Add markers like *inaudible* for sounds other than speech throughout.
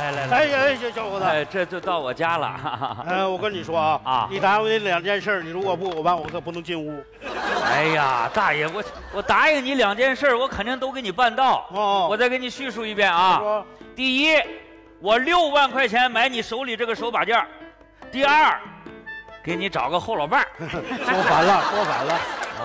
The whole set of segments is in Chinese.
来来来，哎哎，小小伙子，哎，这就到我家了。哈哈哈哎，我跟你说啊，啊你答应我那两件事儿，你如果不，我办我可不能进屋。哎呀，大爷，我我答应你两件事，我肯定都给你办到。哦我再给你叙述一遍啊。第一，我六万块钱买你手里这个手把件儿第二，给你找个后老伴儿。*laughs* 说反了，说反了。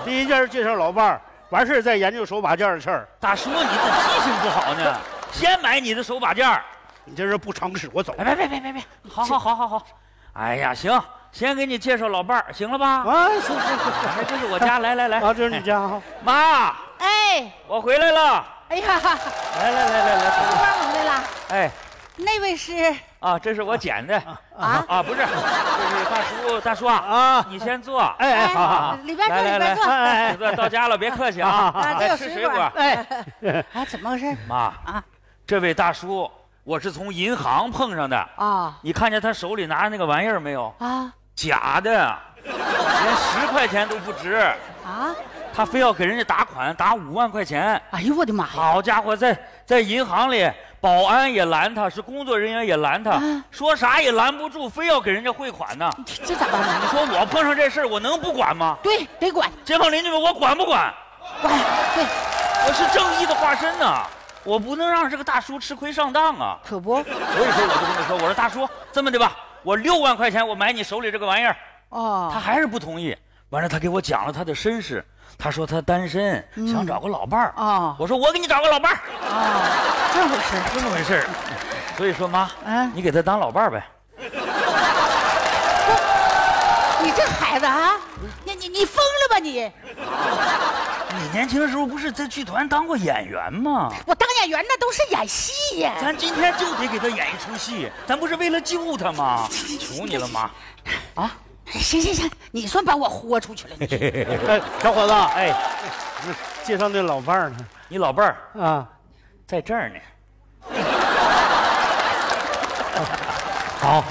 第一件是介绍老伴儿，完事儿再研究手把件儿的事儿。大叔，你这记性不好呢。先买你的手把件儿。你这是不诚实，我走。哎，别别别别别，好好好好好。哎呀，行，先给你介绍老伴儿，行了吧？啊，行 *laughs* 行行哎，这是我家，来来来。啊，这是你家啊。*laughs* 妈，哎，我回来了。哎呀，*laughs* 来来来来来，老伴儿回来了，哎，那位是啊，这是我捡的。啊？啊，不是，这是大叔，大叔啊，啊，你先坐。哎哎，好好好。里边坐，来来来里边坐。哎哎坐到家了，别客气啊。啊，这来有水果。吃水果。哎，啊，怎么回事？妈，啊这位大叔，我是从银行碰上的。啊你看见他手里拿着那个玩意儿没有？啊假的，*laughs* 连十块钱都不值。啊！他非要给人家打款，打五万块钱。哎呦我的妈呀！好家伙，在在银行里，保安也拦他，是工作人员也拦他，啊说啥也拦不住，非要给人家汇款呢。这这咋办呢？你说我碰上这事儿，我能不管吗？对，得管街坊邻居们，我管不管？管。对，我是正义的化身呐、我不能让这个大叔吃亏上当啊！可不。所以说，我就跟他说，我说大叔，这么的吧，我六万块钱我买你手里这个玩意儿，哦他哦，还是不同意。完了，他给我讲了他的身世，他说他单身，想找个老伴儿。哦我说我给你找个老伴儿，哦，这回事。这么回事儿。所以说妈，嗯你给他当老伴儿呗。你这孩子啊，你你你疯了吧你？你年轻的时候不是在剧团当过演员吗？我当演员那都是演戏呀。咱今天就得给他演一出戏，咱不是为了救他吗？求你了，妈！啊，行行行，你算把我豁出去了。你 *laughs* 哎，小伙子，哎，介绍那老伴儿呢？你老伴儿啊，在这儿呢。*laughs* 好，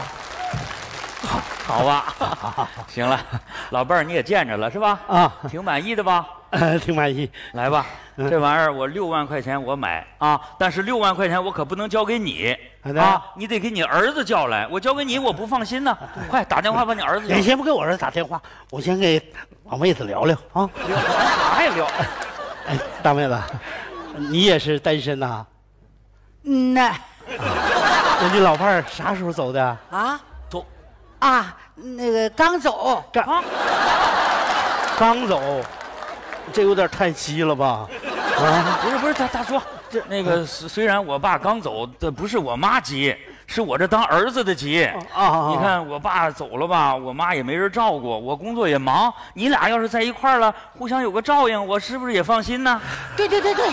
好吧，*laughs* 行了，老伴儿你也见着了是吧？啊，挺满意的吧？*laughs* 挺满意。来吧，嗯这玩意儿我六万块钱我买啊，但是六万块钱我可不能交给你好的啊，你得给你儿子叫来，我交给你我不放心呢。*laughs* 快打电话把你儿子叫你来。先不给我儿子打电话，我先给老妹子聊聊啊。聊啥呀聊？*laughs* 哎，大妹子，你也是单身呐？嗯呐人家老伴儿啥时候走的？啊走啊，那个刚走。干啊！刚走，这有点太急了吧？啊，*laughs* 不是不是，大大叔，这那个虽虽然我爸刚走，这不是我妈急，是我这当儿子的急。啊你看我爸走了吧，我妈也没人照顾，我工作也忙。你俩要是在一块儿了，互相有个照应，我是不是也放心呢？*laughs* 对对对对，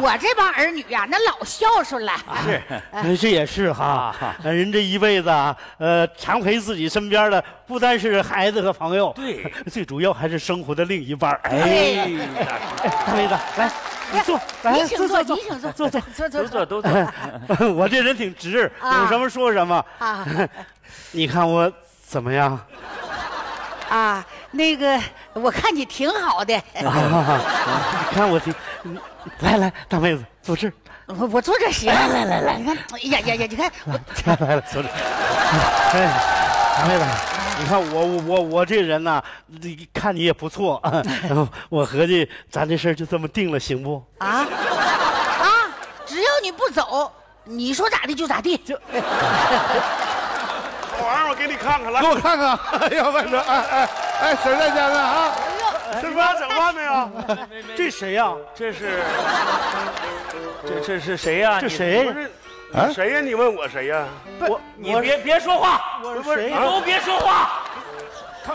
我这帮儿女呀、那老孝顺了。*laughs* 是，哎，这也是哈人这一辈子啊，呃，常陪自己身边的不单是孩子和朋友，对，最主要还是生活的另一半。哎大妹子，来，你坐，来，你请坐，坐，你请坐，坐坐。坐都坐都坐。*laughs* 我这人挺直，啊有什么说什么。啊 *laughs* 你看我怎么样？啊，那个我看你挺好的，啊，你看我挺，嗯来来，大妹子坐这儿，我我坐这行。来来来来，你看，哎呀呀呀，你看我来来来，坐这儿。哎，大妹子，你看我我我我这人呐、你看你也不错，*laughs* 我合计咱这事儿就这么定了，行不？啊啊，只要你不走，你说咋地就咋地。就好玩意儿，我给你看看来给。我看看，要不说，哎哎哎，谁在家呢啊？吃饭整饭没有？*laughs* 这谁呀、这是，这这是谁呀？你这谁不？是啊谁呀？你问我谁呀？我我你别别说话，我是谁你都别说话。他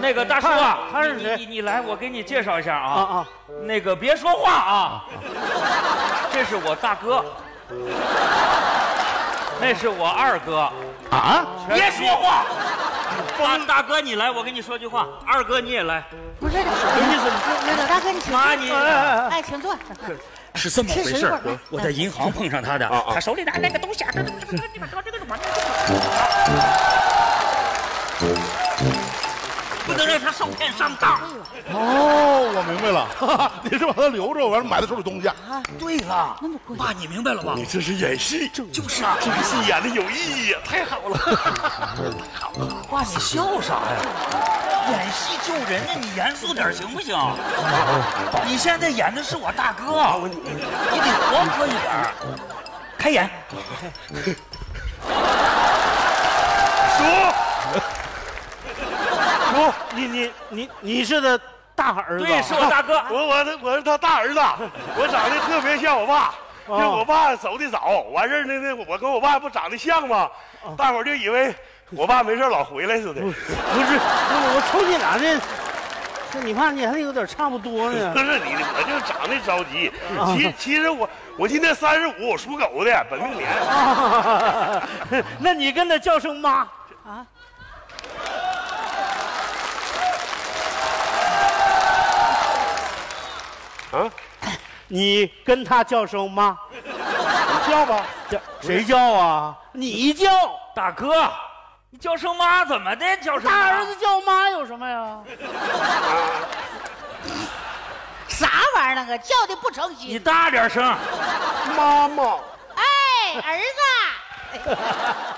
那个大叔啊，他是谁你来，我给你介绍一下啊啊。啊？那个别说话啊，这是我大哥，那是我二哥。啊？别说话。大大哥你来，我跟你说句话。二哥你也来。不是，意思那个大哥你请妈坐，你哎，请坐。是这么回事儿。我在银行碰上他的，他手里拿那个东西不能让他受骗上当。哦，我我明白了，你是把他留着，完了买他手里东西。啊对了，爸，你明白了吧？你这是演戏，就是啊，这个戏演的有意义呀，太好了。爸，你笑啥呀？演戏救人呢，你严肃点行不行？你现在演的是我大哥，你得活泼一点。开演，叔，*laughs* 叔，你你你你是他大儿子？对，是我大哥。*laughs* 我我我是他大儿子，我长得特别像我爸。就我爸走的早，完事儿那那我跟我爸不长得像吗？大伙儿就以为 *laughs* 我爸没事老回来似的。不是，我我瞅你俩这，这你爸你还有点差不多呢不。是你，我就长得着急。其其实我我今年三十五，属狗的，本命年。啊，那你跟他叫声妈啊？啊，*coughs* 你跟他叫声妈，你叫吧。叫谁叫啊？你叫。大哥，你叫声妈怎么的？叫声妈大儿子叫妈有什么呀？*laughs* 啥玩意儿那个叫的不成你心？大点声。妈妈，哎，儿子，*laughs*